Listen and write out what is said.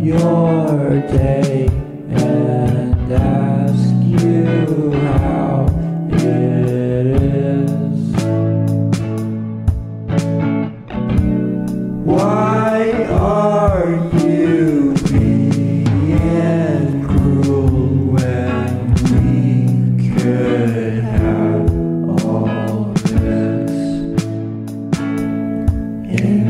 your day and ask you how it is. Why are you being cruel when we could have all this? In